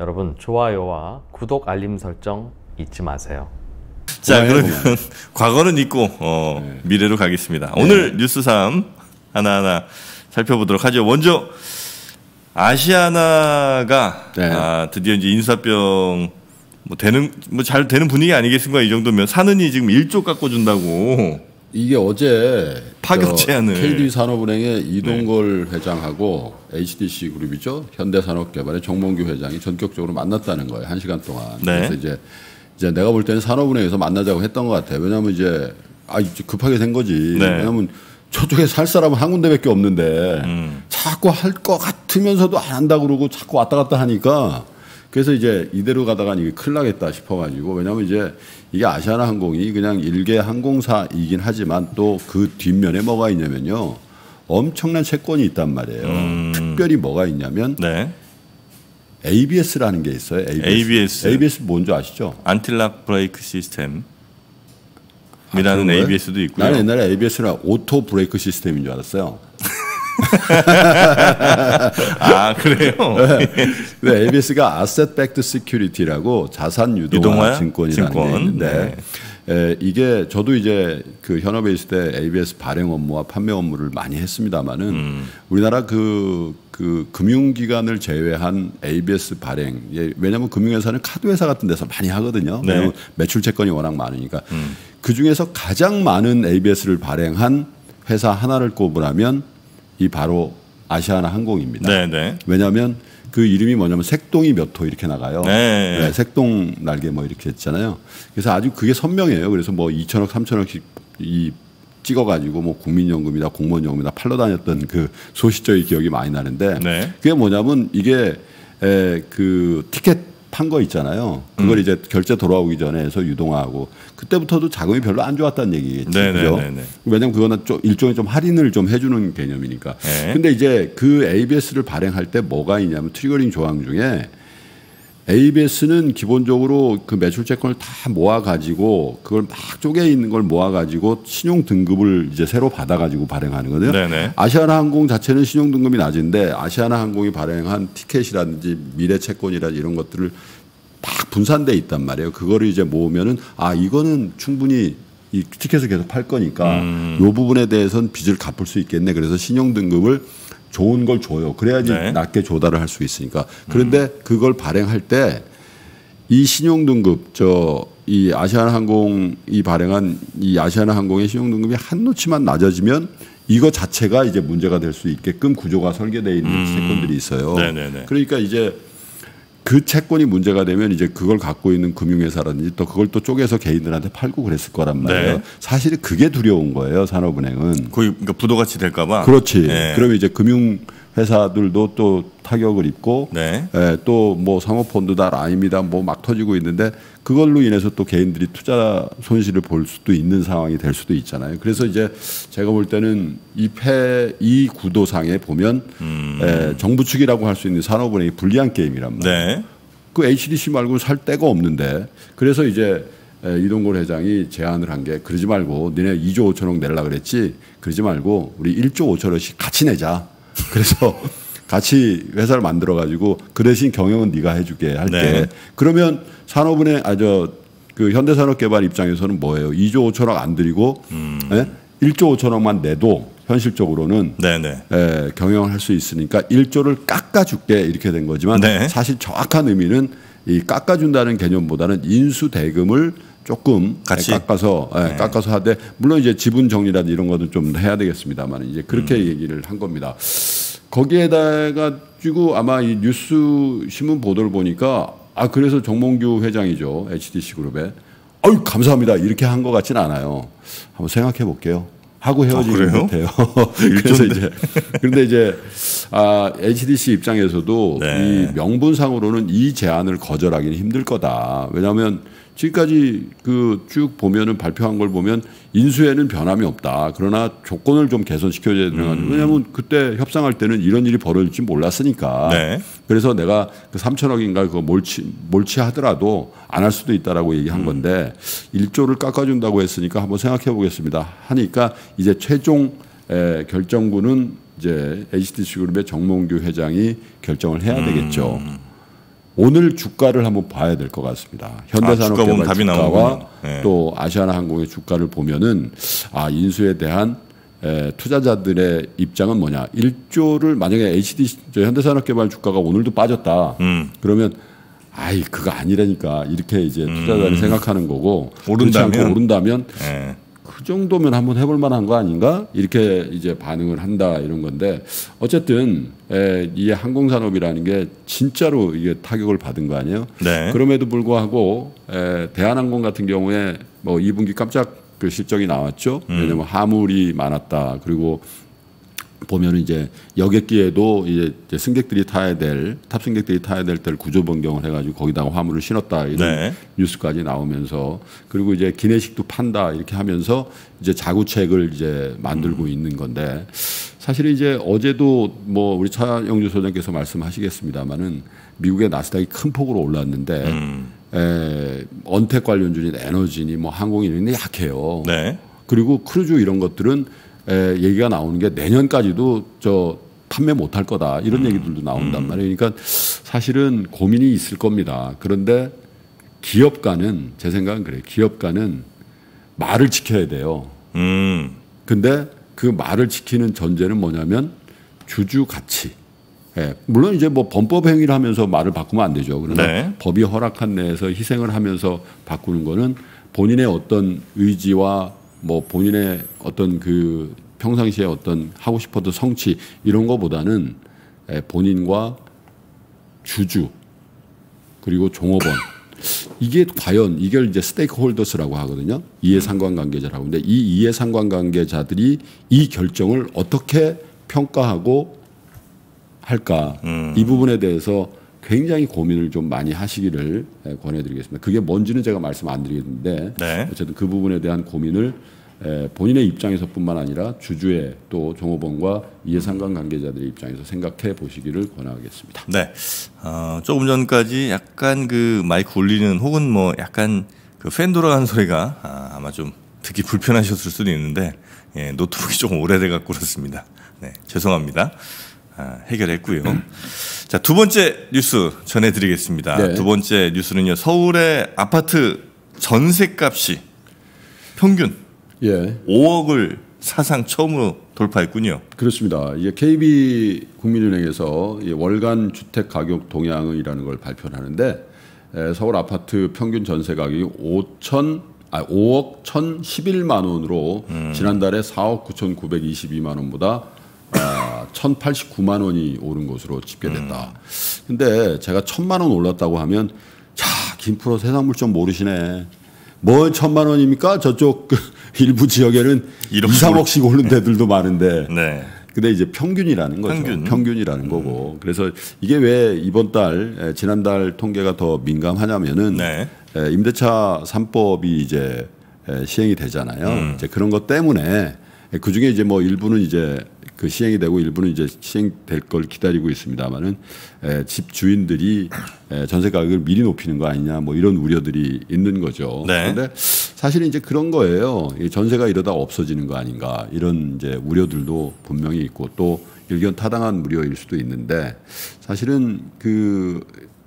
여러분 좋아요와 구독 알림 설정 잊지 마세요. 자 그러면 과거는 잊고 어, 네. 미래로 가겠습니다. 오늘 뉴스 3 하나하나 살펴보도록 하죠. 먼저 아시아나가 네. 아, 드디어 이제 인수합병 뭐 되는 뭐 잘 되는 분위기 아니겠습니까? 이 정도면 사는이 지금 1조 깎고 준다고. 이게 어제 파격 저 제안을. 네. KD 산업은행의 이동걸 회장하고 HDC 그룹이죠 현대산업개발의 정몽규 회장이 전격적으로 만났다는 거예요 한 시간 동안. 네. 그래서 이제 이제 내가 볼 때는 산업은행에서 만나자고 했던 것 같아요. 왜냐하면 이제 아 이제 급하게 된 거지. 네. 왜냐하면 저쪽에 살 사람은 한 군데밖에 없는데 음. 자꾸 할 것 같으면서도 안 한다 그러고 자꾸 왔다 갔다 하니까 그래서 이제 이대로 가다가 이게 큰일 나겠다 싶어가지고 왜냐하면 이제 이게 아시아나 항공이 그냥 일개 항공사이긴 하지만 또 그 뒷면에 뭐가 있냐면요 엄청난 채권이 있단 말이에요. 특별히 뭐가 있냐면 네. ABS라는 게 있어요. ABS. ABS. ABS 뭔지 아시죠? Anti-lock brake system. 아, 이라는 거예요? ABS도 있고요. 나는 옛날에 ABS는 auto brake system인 줄 알았어요. 아 그래요? 네, ABS가 Asset Backed Security라고 자산 유동화 증권이라는 게 증권. 있는데 에, 이게 저도 이제 그 현업에 있을 때 ABS 발행 업무와 판매 업무를 많이 했습니다마는 음. 우리나라 그, 그 금융기관을 제외한 ABS 발행 예, 왜냐하면 금융회사는 카드 회사 같은 데서 많이 하거든요. 네. 음. 왜냐하면 매출 채권이 워낙 많으니까 그 중에서 가장 많은 ABS를 발행한 회사 하나를 꼽으라면 이 바로 아시아나 항공입니다. 네네. 왜냐하면 그 이름이 뭐냐면 색동이 몇 호 이렇게 나가요. 네. 색동 날개 뭐 이렇게 했잖아요. 그래서 아주 그게 선명해요. 그래서 뭐 2천억, 3천억씩 이 찍어가지고 뭐 국민연금이다, 공무원연금이다 팔러 다녔던 그 소시적인 기억이 많이 나는데 네. 그게 뭐냐면 이게 에, 그 티켓 판 거 있잖아요. 그걸 음. 이제 결제 돌아오기 전에 해서 유동화하고 그때부터도 자금이 별로 안 좋았다는 얘기겠죠. 네, 네, 그죠? 네, 네. 왜냐하면 그거는 좀 일종의 좀 할인을 좀 해주는 개념이니까. 네. 근데 이제 그 ABS를 발행할 때 뭐가 있냐면 triggering 조항 중에 ABS는 기본적으로 그 매출 채권을 다 모아 가지고 그걸 막 쪼개 있는 걸 모아 가지고 신용 등급을 이제 새로 받아 가지고 발행하는 거든요. 네네. 아시아나 항공 자체는 신용 등급이 낮은데 아시아나 항공이 발행한 티켓이라든지 미래 채권이라든지 이런 것들을 딱 분산돼 있단 말이에요. 그거를 이제 모으면은 아 이거는 충분히 이 티켓을 계속 팔 거니까 음. 요 부분에 대해서는 빚을 갚을 수 있겠네. 그래서 신용 등급을 좋은 걸 줘요. 그래야지 네. 낮게 조달을 할 수 있으니까. 그런데 그걸 발행할 때 이 신용 등급 저 이 아시아나 항공이 발행한 이 아시아나 항공의 신용 등급이 한 노치만 낮아지면 이거 자체가 이제 문제가 될 수 있게끔 구조가 설계되어 있는 채권들이 있어요. 음. 네네네. 그러니까 이제 그 채권이 문제가 되면 이제 그걸 갖고 있는 금융회사라든지 또 그걸 또 쪼개서 개인들한테 팔고 그랬을 거란 말이에요. 네. 사실은 그게 두려운 거예요. 산업은행은. 거의 그러니까 부도같이 될까봐. 그렇지. 네. 그러면 이제 금융 회사들도 또 타격을 입고 네. 또뭐 사모펀드다 라임이다 뭐 막 터지고 있는데 그걸로 인해서 또 개인들이 투자 손실을 볼 수도 있는 상황이 될 수도 있잖아요. 그래서 이제 제가 볼 때는 이패이 구도상에 보면 에, 정부 측이라고 할 수 있는 산업은행이 불리한 게임이란 말이에요. 네. 그 HDC 말고 살 데가 없는데 그래서 이제 에, 이동걸 회장이 제안을 한 게 그러지 말고 니네 2조 5천억 내려 그랬지 그러지 말고 우리 1조 5천억씩 같이 내자. 그래서 같이 회사를 만들어 가지고 그 대신 경영은 네가 해주게 할게. 네. 그러면 산업은행 아저 그 현대산업개발 입장에서는 뭐예요? 2조 5천억 안 들이고 예? 1조 5천억만 내도 현실적으로는 네네. 에, 경영을 할 수 있으니까 1조를 깎아줄게 이렇게 된 거지만 네. 사실 정확한 의미는 이 깎아준다는 개념보다는 인수 대금을 조금 같이? 깎아서 예, 네. 깎아서 하되 물론 이제 지분 정리라든 이런 것도 좀 해야 되겠습니다만 이제 그렇게 음. 얘기를 한 겁니다. 거기에다가 쥐고 아마 이 뉴스 신문 보도를 보니까 아 그래서 정몽규 회장이죠 HDC 그룹에 아유 감사합니다 이렇게 한 것 같지는 않아요. 한번 생각해 볼게요. 하고 헤어지는 그래요? 것 같아요. 그래서 이제 그런데 이제 아 HDC 입장에서도 네. 이 명분상으로는 이 제안을 거절하기는 힘들 거다. 왜냐하면 지금까지 그 쭉 보면은 발표한 걸 보면 인수에는 변함이 없다. 그러나 조건을 좀 개선시켜줘야 되는 음. 왜냐하면 그때 협상할 때는 이런 일이 벌어질지 몰랐으니까. 네. 그래서 내가 그 3천억인가 그거 몰치 몰치하더라도 안 할 수도 있다라고 얘기한 건데 1조를 깎아준다고 했으니까 한번 생각해 보겠습니다. 하니까 이제 최종 에, 결정구는 이제 HDC 그룹의 정몽규 회장이 결정을 해야 되겠죠. 오늘 주가를 한번 봐야 될 것 같습니다. 현대산업개발 주가 답이 주가와. 네. 또 아시아나항공의 주가를 보면은 아 인수에 대한 에, 투자자들의 입장은 뭐냐? 1조를 만약에 HD 저 현대산업개발 주가가 오늘도 빠졌다. 음. 그러면 아이 그거 아니라니까 이렇게 이제 투자자들이 생각하는 거고 음. 오른다면? 오른다면 예. 그 정도면 한번 해볼 만한 거 아닌가 이렇게 이제 반응을 한다 이런 건데 어쨌든 에, 이 항공산업이라는 게 진짜로 이게 타격을 받은 거 아니에요? 네. 그럼에도 불구하고 에, 대한항공 같은 경우에 뭐 2분기 깜짝 그 실적이 나왔죠. 음. 왜냐면 화물이 많았다. 그리고 보면 이제 여객기에도 이제 승객들이 타야 될 탑승객들이 타야 될 때를 구조 변경을 해가지고 거기다가 화물을 실었다 이런 네. 뉴스까지 나오면서 그리고 이제 기내식도 판다 이렇게 하면서 이제 자구책을 이제 만들고 있는 건데 사실 이제 어제도 뭐 우리 차영주 소장께서 말씀하시겠습니다만은 미국의 나스닥이 큰 폭으로 올랐는데 음. 에, 언택 관련주인 에너지니 뭐 항공인이 약해요. 네. 그리고 크루즈 이런 것들은 에, 얘기가 나오는 게 내년까지도 저 판매 못할 거다 이런 얘기들도 나온단 말이에요. 그러니까 사실은 고민이 있을 겁니다. 그런데 기업가는 제 생각은 그래요. 기업가는 말을 지켜야 돼요. 음. 근데 그 말을 지키는 전제는 뭐냐면 주주 가치. 예, 물론 이제 뭐 범법 행위를 하면서 말을 바꾸면 안 되죠. 그러나 네. 법이 허락한 내에서 희생을 하면서 바꾸는 거는 본인의 어떤 의지와 뭐 본인의 어떤 그 평상시에 어떤 하고 싶었던 성취 이런 거보다는 예, 본인과 주주 그리고 종업원 이게 과연 이걸 이제 스테이크홀더스라고 하거든요. 이해상관관계자라고. 근데 이 이해상관관계자들이 이 결정을 어떻게 평가하고 할까 이 부분에 대해서 굉장히 고민을 좀 많이 하시기를 예, 권해드리겠습니다. 그게 뭔지는 제가 말씀 안 드리겠는데 네. 어쨌든 그 부분에 대한 고민을 에, 본인의 입장에서뿐만 아니라 주주의 또 종업원과 이해상관 관계자들의 입장에서 생각해 보시기를 권하겠습니다. 네. 어, 조금 전까지 약간 그 마이크 울리는 혹은 뭐 약간 그팬 돌아가는 소리가 아, 아마 좀 듣기 불편하셨을 수도 있는데 예, 노트북이 조금 오래돼 갖고 그렇습니다. 네, 죄송합니다. 아, 해결했고요. 자, 두 번째 뉴스 전해드리겠습니다. 네. 두 번째 뉴스는요. 서울의 아파트 전세값이 평균 예, 5억을 사상 처음으로 돌파했군요. 그렇습니다. 이게 KB 국민은행에서 이 월간 주택 가격 동향이라는 걸 발표를 하는데 에, 서울 아파트 평균 전세 가격이 5천 아 5억 1,011만 원으로 지난달에 4억 9,922만 원보다 아, 1,089만 원이 오른 것으로 집계됐다. 근데 제가 1,000만 원 올랐다고 하면 자, 김프로 세상 물정 모르시네. 뭐 천만 원입니까? 저쪽 그 일부 지역에는 2, 일억씩 3억씩 오른 데들도 많은데 네. 근데 이제 평균이라는 거죠. 평균. 이라는 거고. 그래서 이게 왜 이번 달 에, 지난달 통계가 더 민감하냐면은 네. 에, 임대차 3법이 이제 에, 시행이 되잖아요. 음. 이제 그런 것 때문에 그 중에 이제 뭐 일부는 이제 그 시행이 되고 일부는 이제 시행될 걸 기다리고 있습니다만은 에, 집 주인들이 에, 전세 가격을 미리 높이는 거 아니냐 뭐 이런 우려들이 있는 거죠. 네. 그런데 사실은 이제 그런 거예요. 이 전세가 이러다 없어지는 거 아닌가 이런 이제 우려들도 분명히 있고 또 일견 타당한 우려일 수도 있는데 사실은 그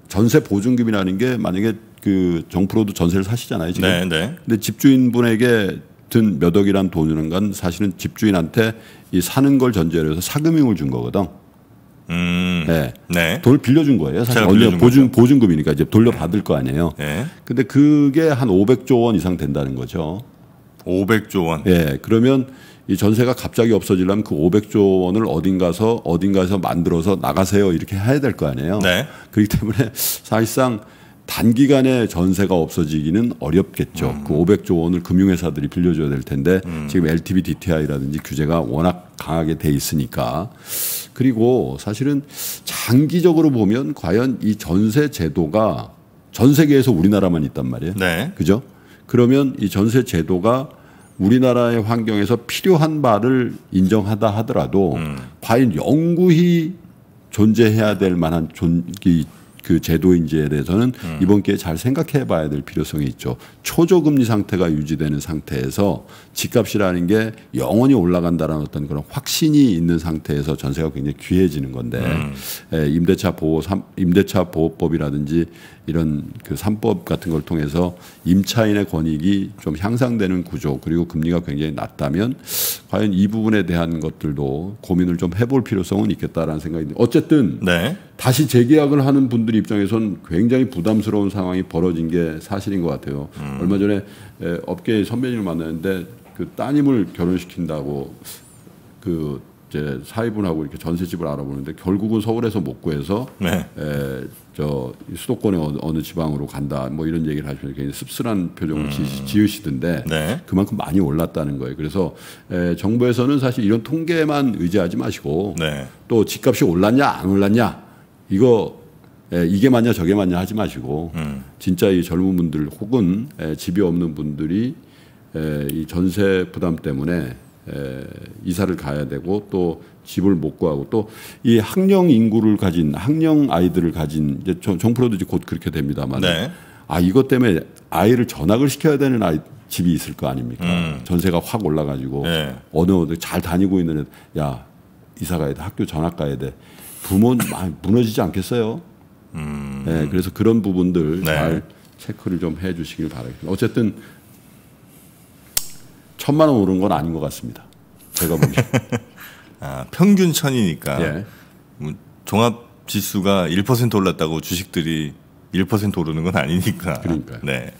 전세 보증금이라는 게 만약에 그 정프로도 전세를 사시잖아요 지금. 네, 네. 근데 집주인분에게 든몇 억이란 돈이라는 건 사실은 집주인한테 이 사는 걸 전제로 해서 사금융을 준 거거든. 음. 네. 네. 돈을 빌려준 거예요. 사실 빌려준 보증 보증금이니까 이제 돌려받을 거 아니에요. 네. 근데 그게 한 500조 원 이상 된다는 거죠. 500조 원. 예, 그러면 이 전세가 갑자기 없어지려면 그 500조 원을 어딘가서 어딘가에서 만들어서 나가세요 이렇게 해야 될 거 아니에요. 네. 그렇기 때문에 사실상 단기간에 전세가 없어지기는 어렵겠죠. 음. 그 500조 원을 금융회사들이 빌려줘야 될 텐데 지금 LTV DTI라든지 규제가 워낙 강하게 돼 있으니까 그리고 사실은 장기적으로 보면 과연 이 전세 제도가 전 세계에서 우리나라만 있단 말이에요. 네. 그죠? 그러면 이 전세 제도가 우리나라의 환경에서 필요한 바를 인정하다 하더라도 음. 과연 영구히 존재해야 될 만한 존, 이, 그 제도인지에 대해서는 이번 기회에 잘 생각해 봐야 될 필요성이 있죠. 초저금리 상태가 유지되는 상태에서 집값이라는 게 영원히 올라간다라는 어떤 그런 확신이 있는 상태에서 전세가 굉장히 귀해지는 건데 에, 임대차 보호 삼- 임대차 보호법이라든지 이런 그 삼법 같은 걸 통해서 임차인의 권익이 좀 향상되는 구조 그리고 금리가 굉장히 낮다면 과연 이 부분에 대한 것들도 고민을 좀 해볼 필요성은 있겠다라는 생각이 듭니다. 어쨌든 네. 다시 재계약을 하는 분들 입장에선 굉장히 부담스러운 상황이 벌어진 게 사실인 것 같아요. 얼마 전에 에, 업계 선배님을 만났는데 그 따님을 결혼시킨다고 그 이제 사위분하고 이렇게 전세집을 알아보는데 결국은 서울에서 못 구해서 네. 에, 저 수도권의 어느, 지방으로 간다 뭐 이런 얘기를 하시면 굉장히 씁쓸한 표정을 지, 지으시던데 네. 그만큼 많이 올랐다는 거예요. 그래서 에, 정부에서는 사실 이런 통계만 의지하지 마시고 네. 또 집값이 올랐냐 안 올랐냐 이거 에, 이게 맞냐 저게 맞냐 하지 마시고 진짜 이 젊은 분들 혹은 에, 집이 없는 분들이 에, 이 전세 부담 때문에 에, 이사를 가야 되고 또 집을 못 구하고 또 이 학령 인구를 가진 학령 아이들을 가진 이제 정- 정프로도 이제 곧 그렇게 됩니다만 네. 아 이것 때문에 아이를 전학을 시켜야 되는 아이 집이 있을 거 아닙니까 전세가 확 올라가지고 네. 어느 어디 잘 다니고 있는 애, 야 이사 가야 돼 학교 전학 가야 돼 부모는 많이 무너지지 않겠어요? 네, 그래서 그런 부분들 네. 잘 체크를 좀 해주시길 바라겠습니다. 어쨌든 천만 원 오른 건 아닌 것 같습니다. 제가 보기에. 아, 평균 천이니까 예. 뭐 종합 지수가 1% 올랐다고 주식들이 1% 오르는 건 아니니까. 그러니까요. 네.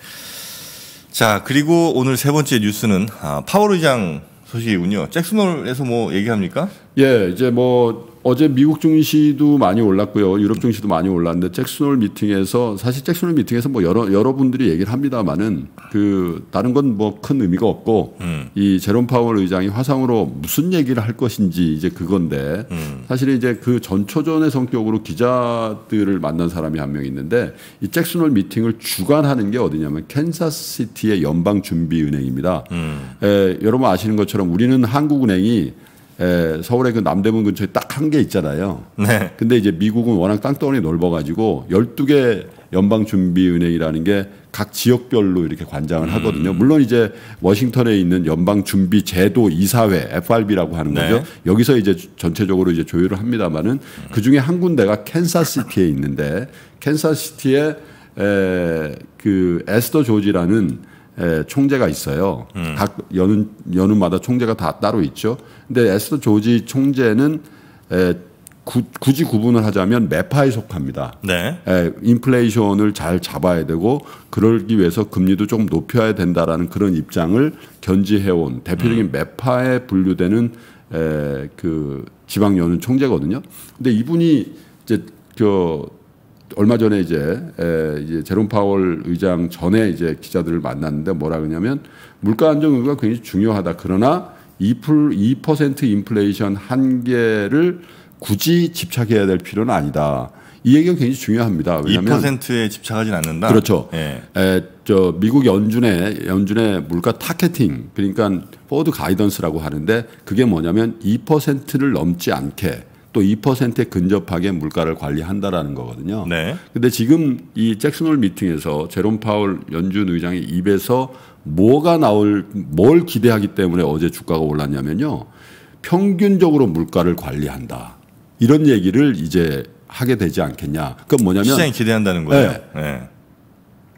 자, 그리고 오늘 세 번째 뉴스는 아, 파월 의장 소식이군요. 잭슨홀에서 뭐 얘기합니까? 예, 이제 뭐 어제 미국 증시도 많이 올랐고요. 유럽 증시도 많이 올랐는데 잭슨홀 미팅에서 사실 잭슨홀 미팅에서 뭐 여러 여러분들이 얘기를 합니다만은 그 다른 건 뭐 큰 의미가 없고 이 제롬 파월 의장이 화상으로 무슨 얘기를 할 것인지 이제 그건데 사실 이제 그 전초전의 성격으로 기자들을 만난 사람이 한 명 있는데 이 잭슨홀 미팅을 주관하는 게 어디냐면 캔사스시티의 연방준비은행입니다. 에, 여러분 아시는 것처럼 우리는 한국은행이 에, 서울의 그 남대문 근처에 딱 한 개 있잖아요. 네. 근데 이제 미국은 워낙 땅덩어리 넓어가지고 12개 연방준비은행이라는 게 각 지역별로 이렇게 관장을 하거든요. 물론 이제 워싱턴에 있는 연방준비제도 이사회 FRB라고 하는 네. 거죠. 여기서 이제 전체적으로 이제 조율을 합니다만은 그 중에 한 군데가 캔자스시티에 있는데 캔자스시티에 에, 그 에스더 조지라는 에, 총재가 있어요. 각 연은 연은마다 총재가 다 따로 있죠. 근데 에스더 조지 총재는 에, 구, 굳이 구분을 하자면 매파에 속합니다. 네. 에, 인플레이션을 잘 잡아야 되고 그러기 위해서 금리도 조금 높여야 된다라는 그런 입장을 견지해온 대표적인 매파에 분류되는 에, 그 지방 연은 총재거든요. 근데 이분이 이제 그 얼마 전에 이제 에, 이제 제롬 파월 의장 전에 이제 기자들을 만났는데 뭐라 그러냐면 물가 안정 의무가 굉장히 중요하다. 그러나 2%, 2% 인플레이션 한계를 굳이 집착해야 될 필요는 아니다. 이 얘기가 굉장히 중요합니다. 왜냐하면 2%에 집착하진 않는다. 그렇죠. 예. 에, 저 미국 연준의 연준의 물가 targeting 그러니까 forward guidance라고 하는데 그게 뭐냐면 2%를 넘지 않게 또 2%에 근접하게 물가를 관리한다라는 거거든요. 네. 근데 지금 이 잭슨홀 미팅에서 제롬 파월 연준 의장의 입에서 뭐가 나올 뭘 기대하기 때문에 어제 주가가 올랐냐면요. 평균적으로 물가를 관리한다. 이런 얘기를 이제 하게 되지 않겠냐. 그건 뭐냐면 시장이 기대한다는 거예요. 네. 네.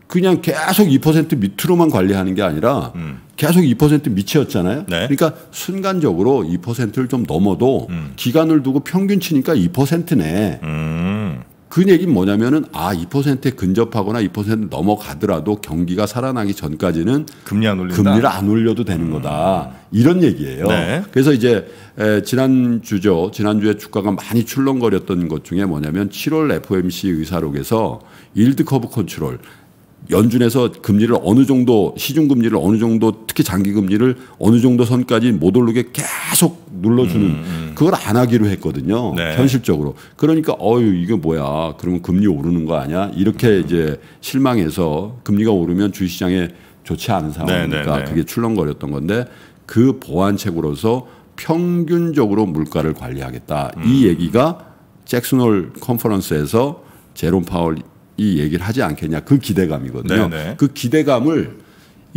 그냥 계속 2% 밑으로만 관리하는 게 아니라 계속 2% 밑이었잖아요. 음. 네. 그러니까 순간적으로 2%를 좀 넘어도 기간을 두고 평균 치니까 2%네. 음. 그 얘기는 뭐냐면은 아 2%에 근접하거나 2% 넘어가더라도 경기가 살아나기 전까지는 금리 안 올린다. 금리를 안 올려도 되는 거다 이런 얘기예요. 네. 그래서 이제 에, 지난 주죠. 지난 주에 주가가 많이 출렁거렸던 것 중에 뭐냐면 7월 FOMC 의사록에서 yield curve control 연준에서 금리를 어느 정도 시중 금리를 어느 정도 특히 장기 금리를 어느 정도 선까지 못 오르게 계속 눌러주는 그걸 안 하기로 했거든요. 음, 네. 현실적으로. 그러니까 어유 이게 뭐야? 그러면 금리 오르는 거 아니야? 이렇게 이제 실망해서 금리가 오르면 주식시장에 좋지 않은 상황이니까 네, 네, 네. 그게 출렁거렸던 건데 그 보완책으로서 평균적으로 물가를 관리하겠다. 음. 이 얘기가 잭슨홀 컨퍼런스에서 제롬 파월 이 얘기를 하지 않겠냐 그 기대감이거든요. 네, 네. 그 기대감을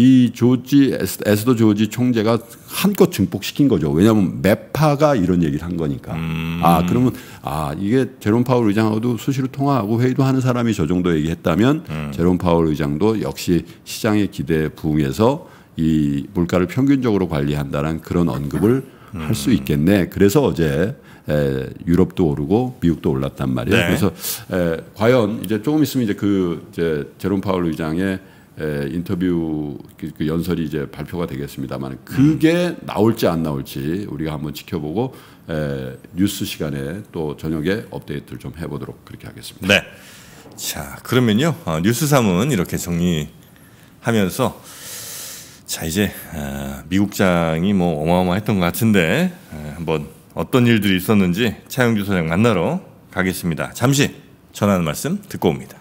이 조지 에스- 에스더 조지 총재가 한껏 증폭시킨 거죠. 왜냐하면 매파가 이런 얘기를 한 거니까. 아 그러면 아 이게 제롬 파월 의장하고도 수시로 통화하고 회의도 하는 사람이 저 정도 얘기했다면 제롬 파월 의장도 역시 시장의 기대에 부응해서 이 물가를 평균적으로 관리한다는 그런 언급을 할 수 있겠네. 그래서 어제 에, 유럽도 오르고 미국도 올랐단 말이에요. 네. 그래서 에, 과연 이제 조금 있으면 이제 그 이제 제롬 파월 의장의 에, 인터뷰 그, 그 연설이 이제 발표가 되겠습니다만 그게 나올지 안 나올지 우리가 한번 지켜보고 에, 뉴스 시간에 또 저녁에 업데이트를 좀 해보도록 그렇게 하겠습니다. 네. 자, 그러면요. 어, 뉴스 3은 이렇게 정리하면서 자, 이제 어, 미국장이 뭐 어마어마했던 것 같은데 어, 한번 어떤 일들이 있었는지 차영주 소장 만나러 가겠습니다. 잠시 전하는 말씀 듣고 옵니다.